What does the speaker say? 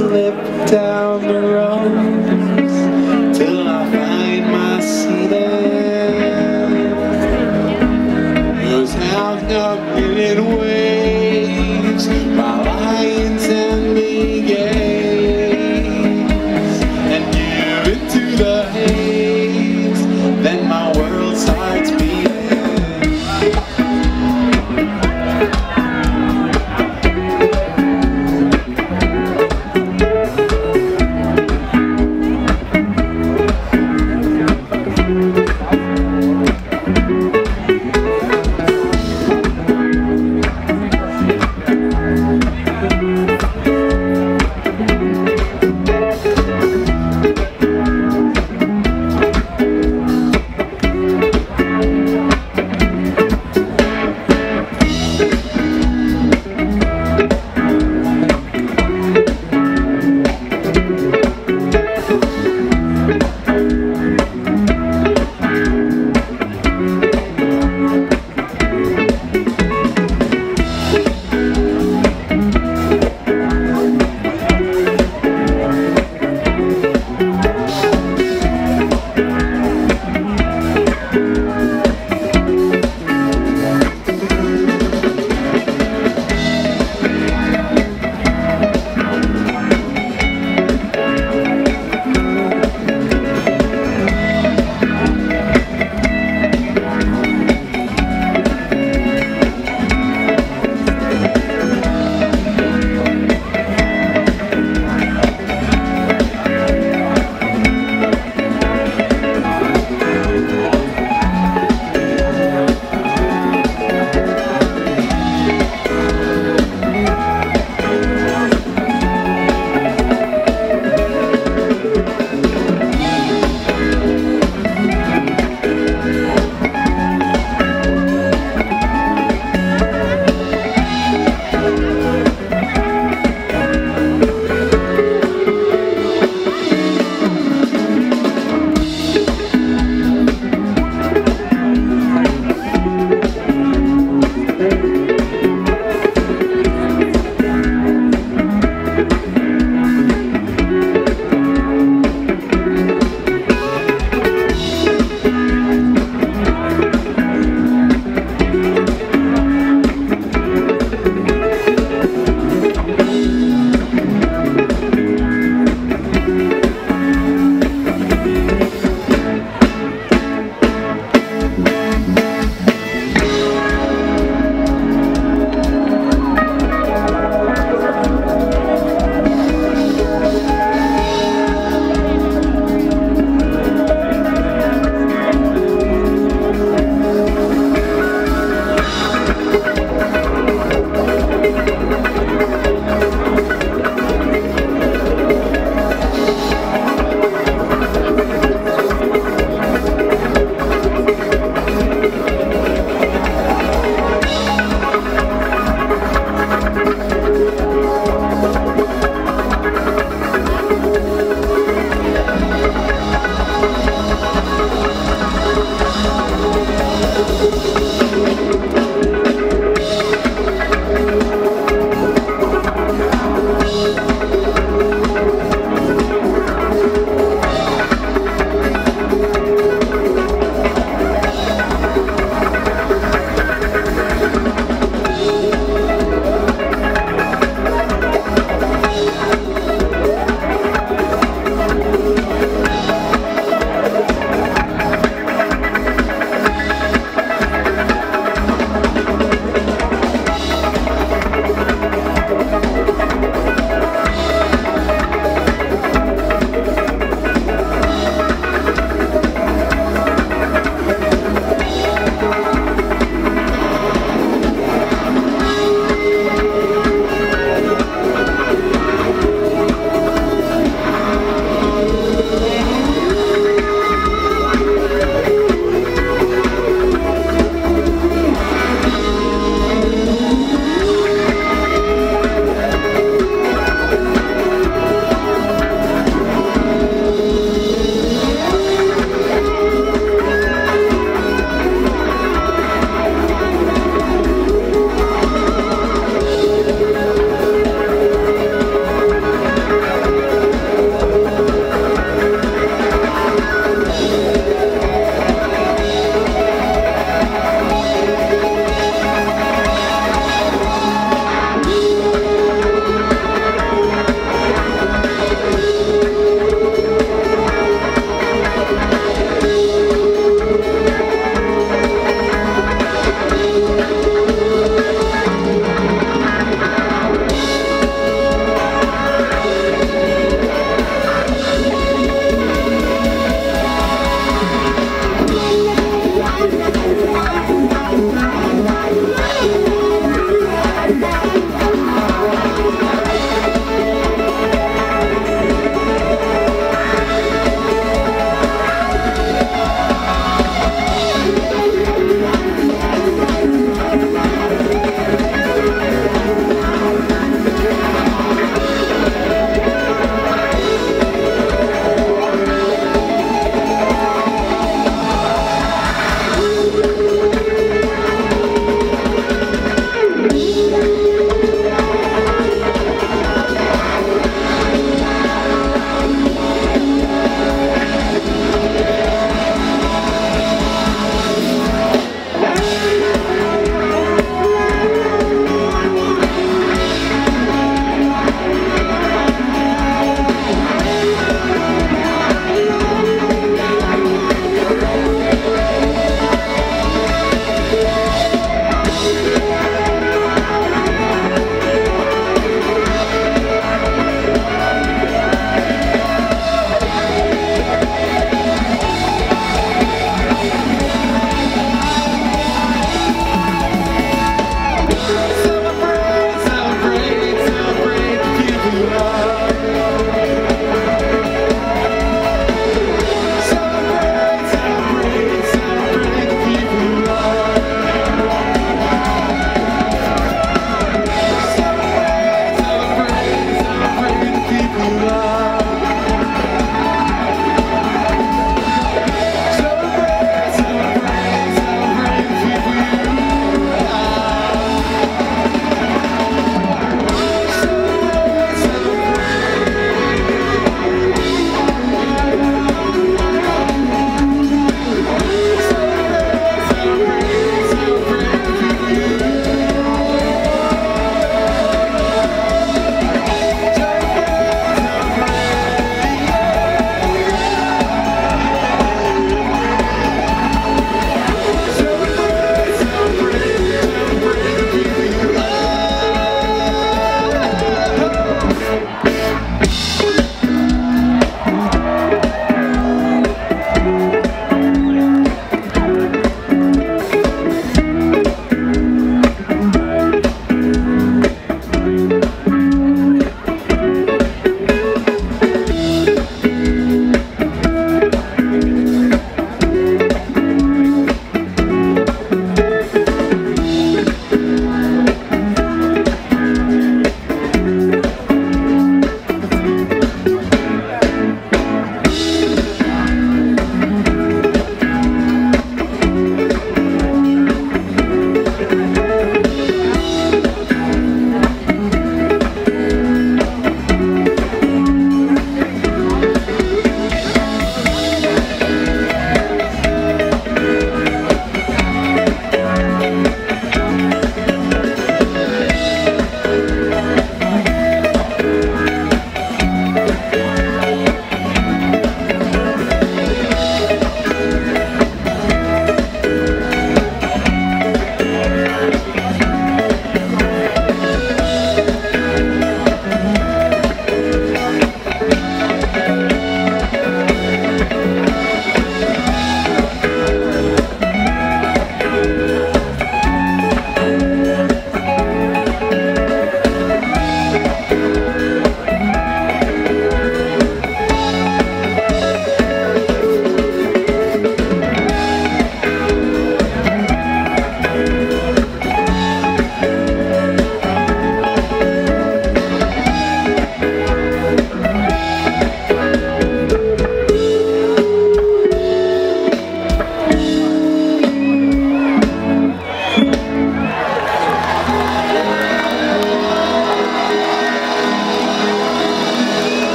Slip down the road.